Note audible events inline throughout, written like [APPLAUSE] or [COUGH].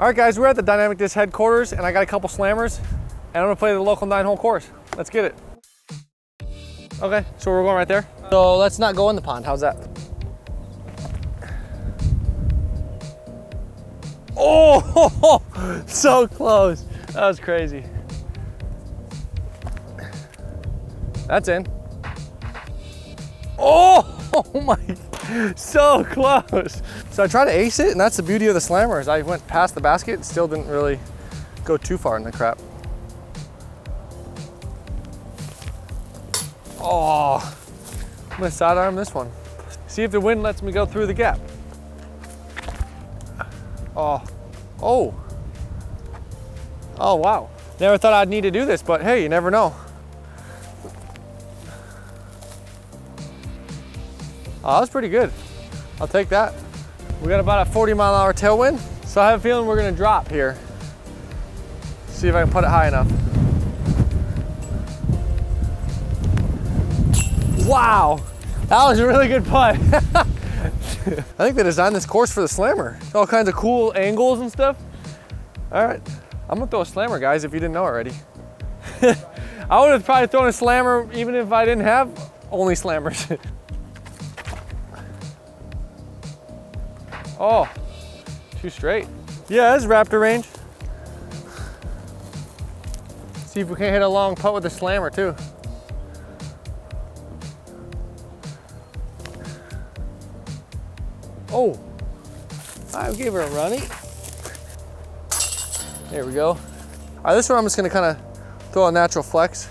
All right, guys, we're at the Dynamic Disc headquarters, and I got a couple slammers, and I'm gonna play the local nine-hole course. Let's get it. Okay, so we're going right there. So let's not go in the pond. How's that? Oh, [LAUGHS] so close. That was crazy. That's in. Oh, oh [LAUGHS] my, so close. So I tried to ace it, and that's the beauty of the slammers. I went past the basket, still didn't really go too far in the crap. Oh, I'm gonna sidearm this one. See if the wind lets me go through the gap. Oh, oh. Oh, wow. Never thought I'd need to do this, but hey, you never know. Oh, that was pretty good. I'll take that. We got about a 40 mile an hour tailwind, so I have a feeling we're gonna drop here. See if I can put it high enough. Wow, that was a really good putt. [LAUGHS] I think they designed this course for the slammer. All kinds of cool angles and stuff. All right, I'm gonna throw a slammer, guys, if you didn't know already. [LAUGHS] I would have probably thrown a slammer even if I didn't have only slammers. [LAUGHS] oh, too straight. Yeah, this is Raptor range. See if we can't hit a long putt with the slammer too. Oh, I gave her a runny. There we go. All right, this one I'm just gonna kind of throw a natural flex.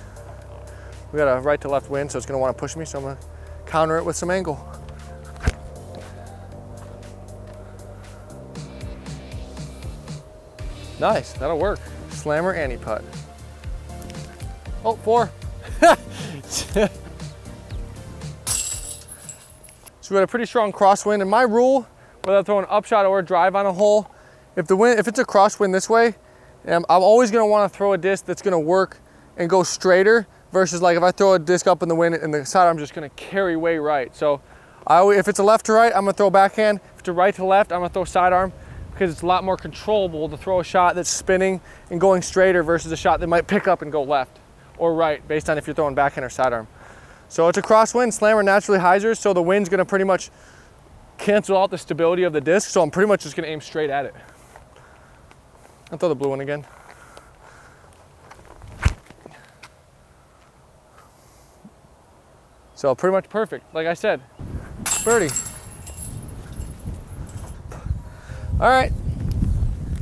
We got a right to left wind, so it's gonna wanna push me, so I'm gonna counter it with some angle. Nice, that'll work. Slammer anti-putt. Oh, four. so we had a pretty strong crosswind, and my rule, whether I throw an upshot or a drive on a hole, if the wind, if it's a crosswind this way, um, I'm always gonna wanna throw a disc that's gonna work and go straighter versus like if I throw a disc up in the wind and the side I'm just gonna carry way right. So I, if it's a left to right, I'm gonna throw backhand. If it's a right to left, I'm gonna throw sidearm because it's a lot more controllable to throw a shot that's spinning and going straighter versus a shot that might pick up and go left or right based on if you're throwing backhand or sidearm. So it's a crosswind, slammer naturally hyzers, so the wind's gonna pretty much cancel out the stability of the disc, so I'm pretty much just gonna aim straight at it. I'll throw the blue one again. So pretty much perfect, like I said. Birdie. All right,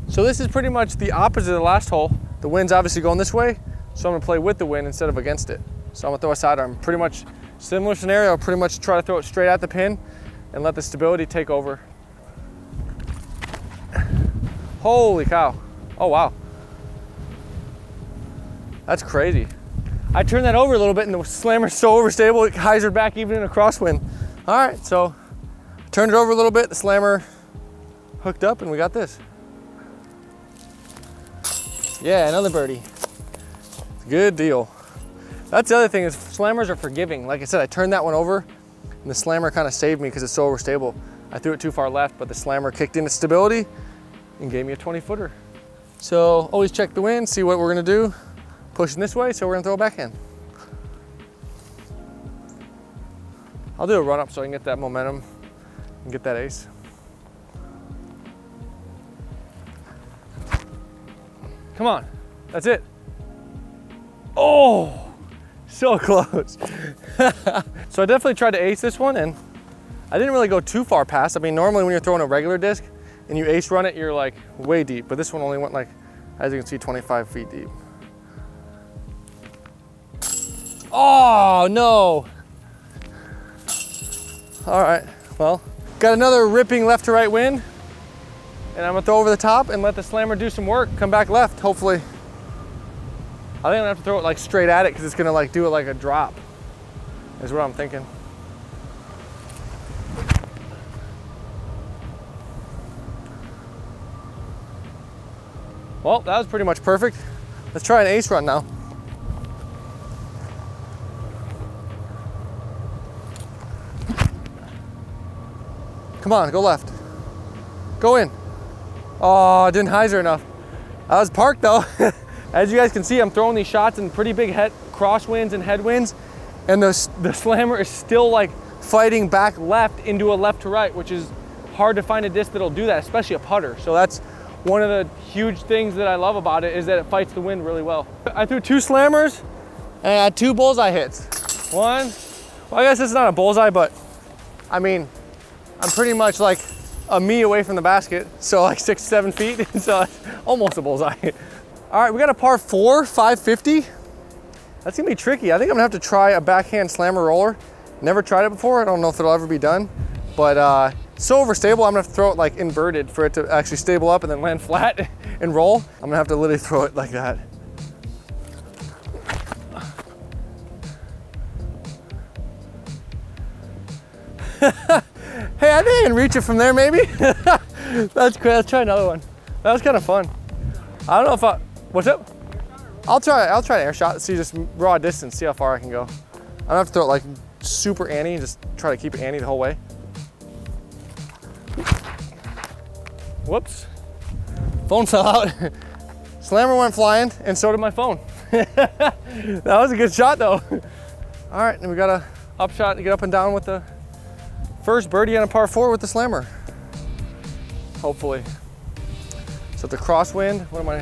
so this is pretty much the opposite of the last hole. The wind's obviously going this way, so I'm gonna play with the wind instead of against it. So I'm gonna throw a sidearm. Pretty much similar scenario, pretty much try to throw it straight at the pin and let the stability take over. Holy cow. Oh, wow. That's crazy. I turned that over a little bit and the slammer's so overstable, it hyzered back even in a crosswind. All right, so turned it over a little bit, the slammer hooked up and we got this. Yeah, another birdie. Good deal. That's the other thing is slammers are forgiving. Like I said, I turned that one over and the slammer kind of saved me because it's so overstable. I threw it too far left, but the slammer kicked into stability and gave me a 20 footer. So always check the wind, see what we're gonna do. Pushing this way, so we're gonna throw a backhand. I'll do a run up so I can get that momentum and get that ace. Come on, that's it. Oh, so [LAUGHS] close. [LAUGHS] so I definitely tried to ace this one and I didn't really go too far past. I mean, normally when you're throwing a regular disc and you ace run it, you're like way deep, but this one only went like, as you can see, 25 feet deep. Oh, no. All right, well, got another ripping left to right wind and I'm gonna throw over the top and let the slammer do some work, come back left, hopefully. I think I'm gonna have to throw it like straight at it because it's gonna like do it like a drop, is what I'm thinking. Well, that was pretty much perfect. Let's try an ace run now. Come on, go left. Go in. Oh, I didn't hyzer enough. I was parked though. [LAUGHS] As you guys can see, I'm throwing these shots in pretty big head crosswinds and headwinds, and the, the [LAUGHS] slammer is still like fighting back left into a left to right, which is hard to find a disc that'll do that, especially a putter. So that's one of the huge things that I love about it is that it fights the wind really well. I threw two slammers and I had two bullseye hits. One, well, I guess it's not a bullseye, but I mean, I'm pretty much like a me away from the basket. So like six, seven feet, [LAUGHS] so almost a bullseye. All right, we got a par four, 550. That's gonna be tricky. I think I'm gonna have to try a backhand slammer roller. Never tried it before. I don't know if it'll ever be done, but uh, so overstable, I'm gonna have to throw it like inverted for it to actually stable up and then land [LAUGHS] flat and roll. I'm gonna have to literally throw it like that. [LAUGHS] hey, I think I reach it from there maybe. [LAUGHS] That's great, let's try another one. That was kind of fun. I don't know if I, what's up? I'll try, I'll try an air shot, see just raw distance, see how far I can go. I'm gonna have to throw it like super Annie, just try to keep it Annie the whole way. Whoops. Phone fell out. [LAUGHS] Slammer went flying and so did my phone. [LAUGHS] that was a good shot though. All right, and we got a up shot to get up and down with the first birdie on a par four with the slammer. Hopefully. So the crosswind, what am I,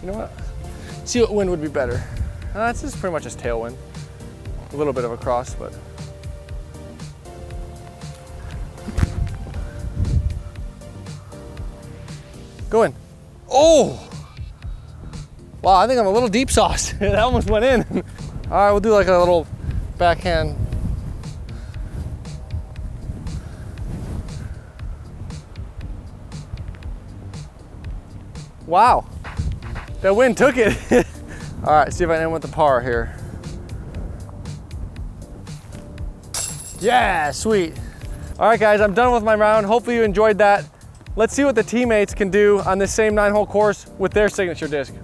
you know what? See what wind would be better. Uh, this is pretty much just tailwind. A little bit of a cross, but Go in. Oh! Wow, I think I'm a little deep sauce. [LAUGHS] that almost went in. [LAUGHS] All right, we'll do like a little backhand. Wow, that wind took it. [LAUGHS] All right, see if I end with the par here. Yeah, sweet. All right, guys, I'm done with my round. Hopefully you enjoyed that. Let's see what the teammates can do on this same nine hole course with their signature disc.